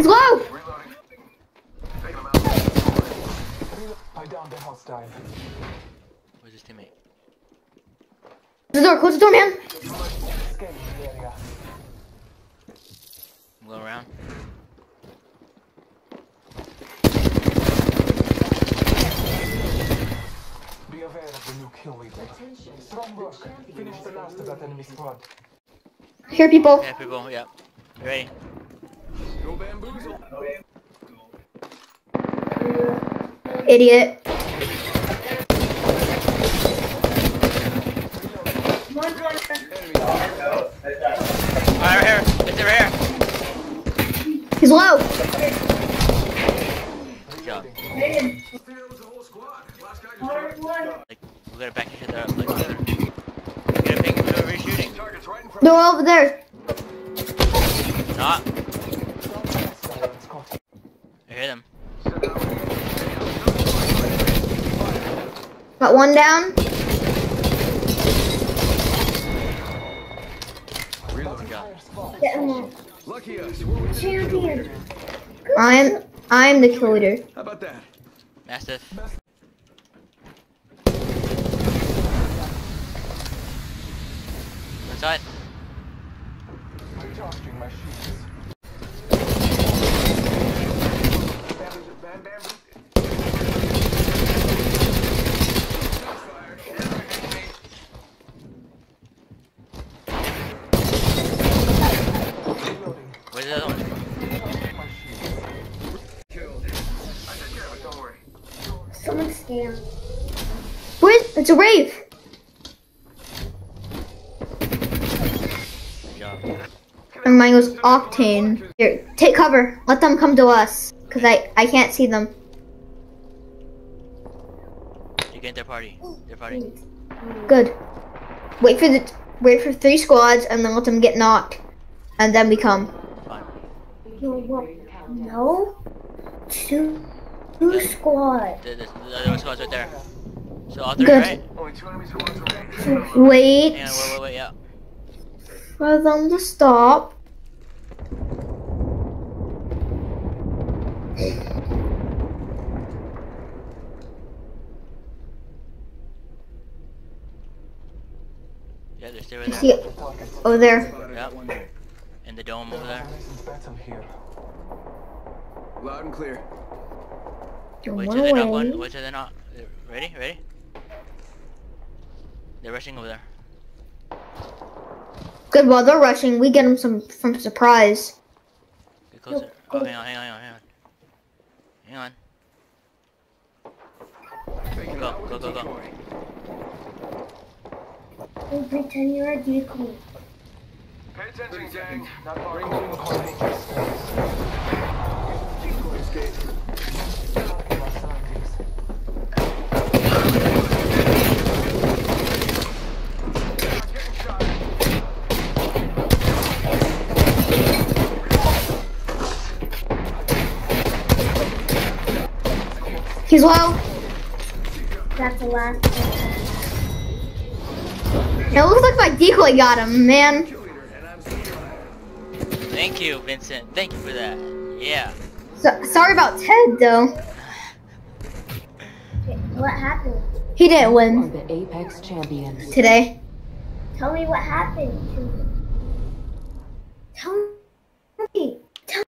He's low. Reloading. Taking him out. I downed the hostile. Where's his teammate? Close the door. Close the door, man. Scanning the area. I'm going around. Be aware of the new kill leader. Strong work. Finish the last of that enemy squad. Here, people. Yeah, people. Yep. You ready? Go bamboozle. Idiot. Alright, right here. It's over here. He's low. Good job. It was the whole squad. Last guy just dropped. Like, we gotta back each other up. Like, together. We gotta pick whoever shooting. Target's right in front They're all over there. Not. Hostile and Scott. I hear them. Got one down. Reloading. Lucky us. Champion. I'm I'm the kill leader. How about that? Mastiff. Inside. Recharging my shields. Bamboozle. Bam, bam. Where's the other one? My shields. Killed. I take it. Someone scam. Where? It's a rave. Job. And mine goes octane. Here, take cover. Let them come to us. Cause I I can't see them. You get their party. Their party. Good. Wait for the wait for three squads and then let them get knocked, and then we come. Fine. No. Two. Two squads. The, the, the other squad's right there. So all three, Good. right? Only two enemy squads. Wait Hang wait, wait, wait, yeah. for them to stop. Yeah, they're still right I there. see it over there. Yep. In the dome over there. Reconnaissance battle here. Loud and clear. You're Wait till they knock away. one. Wait till they knock. Ready? Ready? They're rushing over there. Good. While they're rushing, we get them some from surprise. Get closer. Oh, hang on, hang on, hang on, hang on. Hang on. Taking Go, go, go, go. decoy. pretend you're a decoy. Pay attention, gang. Not Bring far He's low. That's the last. It looks like my decoy got him, man. Kill leader, and I'm still Thank you, Vincent. Thank you for that. Yeah. So, sorry about Ted, though. What happened? He didn't are win the Apex champions. today. Tell me what happened. Tell me